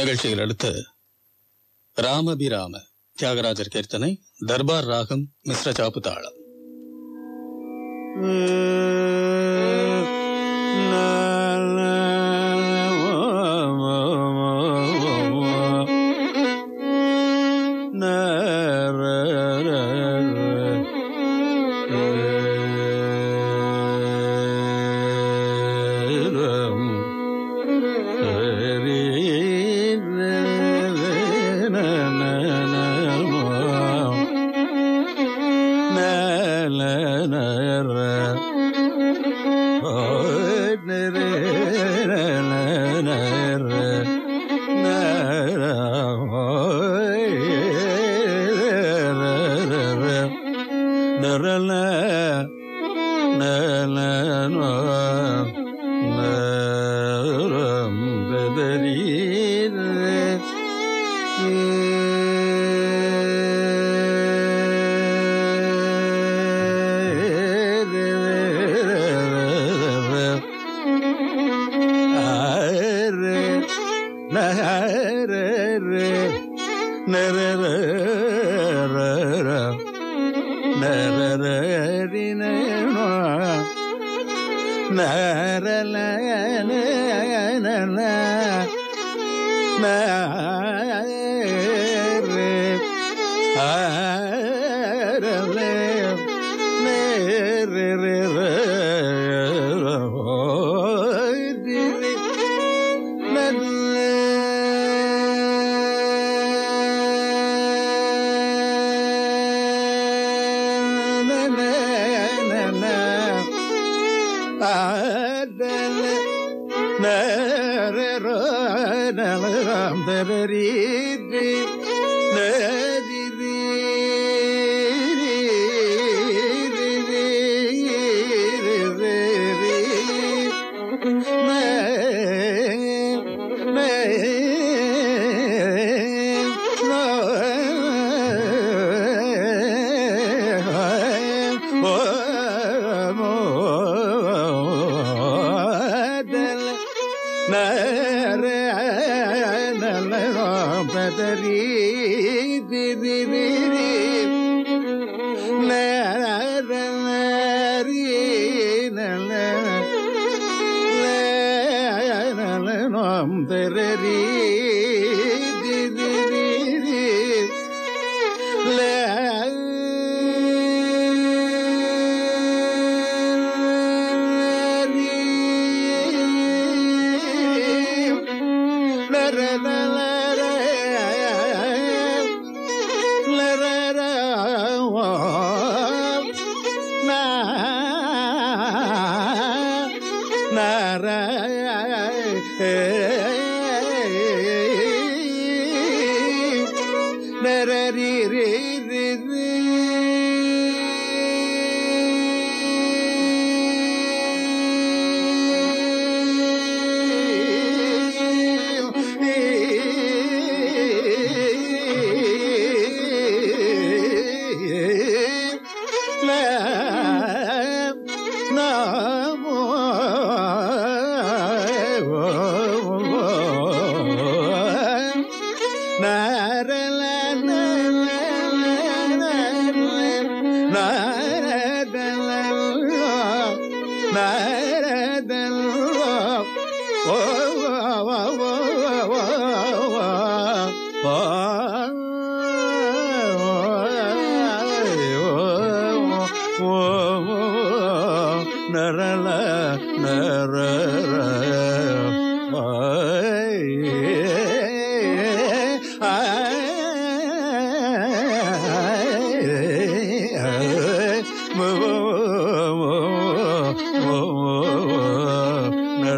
நிகழ்ச்சியில் அடுத்து ராமபிராம தியாகராஜர் கீர்த்தனை தர்பார் ராகம் மிஸ்ர சாப்பு தாளம் 一日 me re Ne na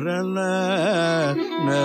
na na na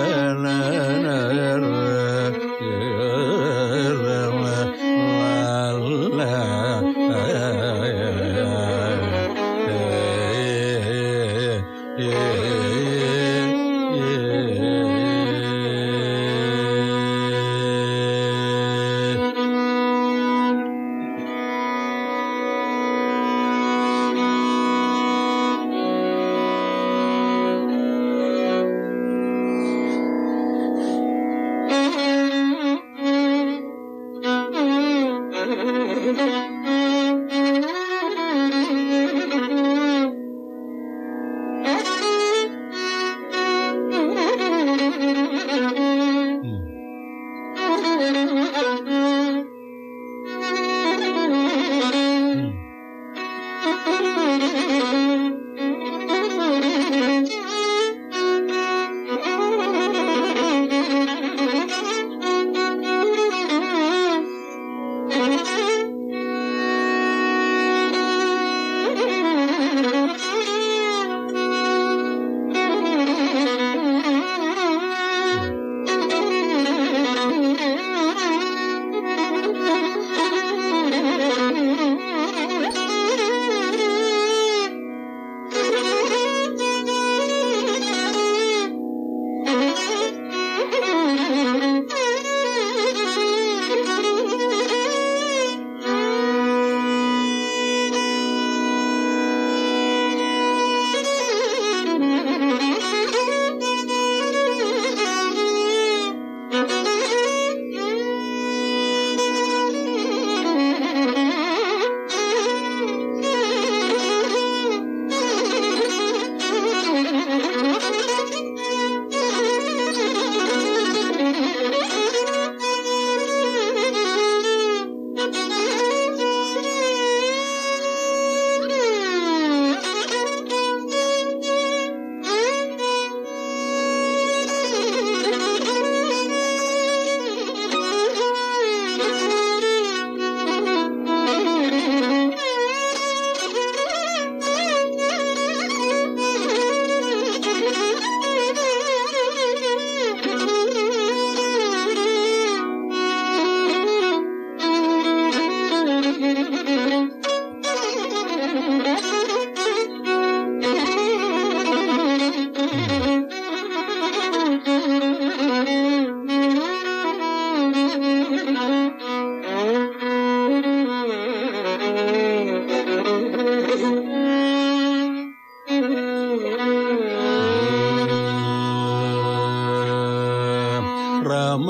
ரமபிரம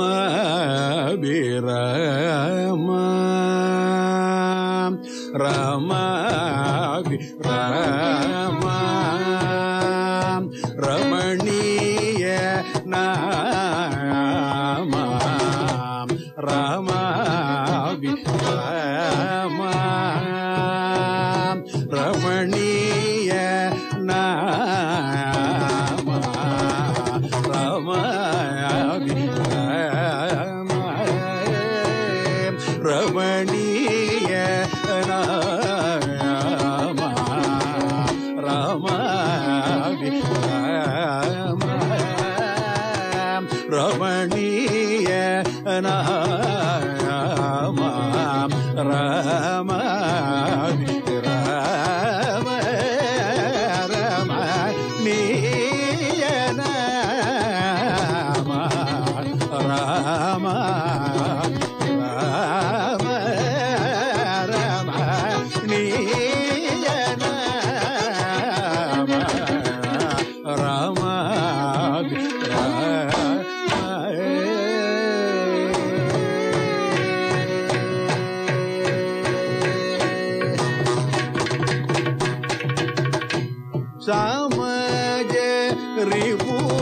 ரமபிரம ரமணீய நாம ரமபிரம ரமணீய நாம. يضربوا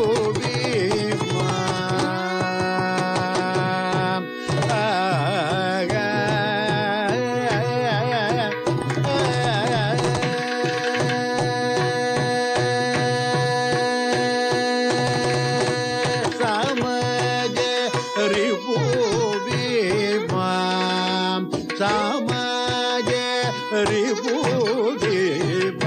sama ribu bima ribu bima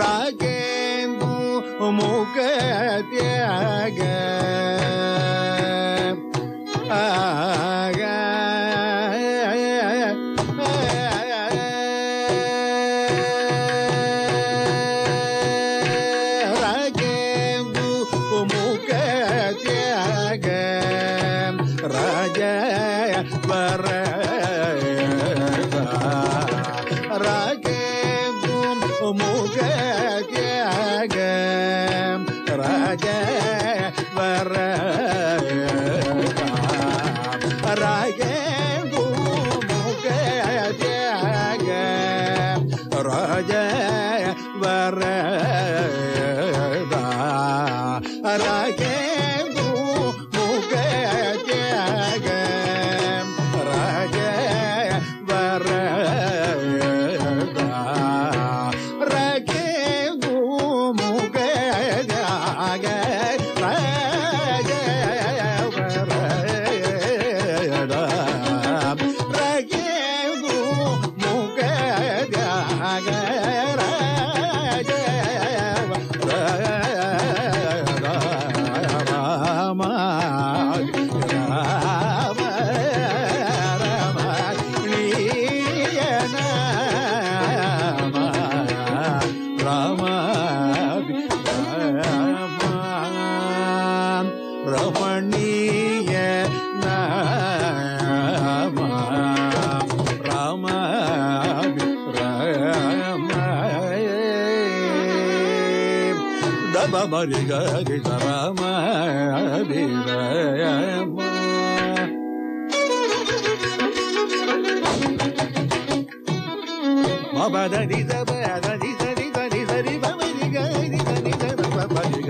rakendu mukatyaga Raja Varaya Rama Rama Ramani Mabadi da ba, da di da di. బరి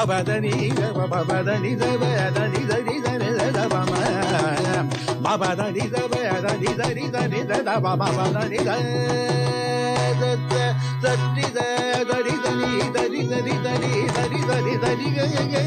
பபதனி பபதனி தபதனி தடி தனி தபம பபதனி தபதனி தடி தனி தபமபதனி தடி தடி தடி தடி தடி தடி தடி தடி தடி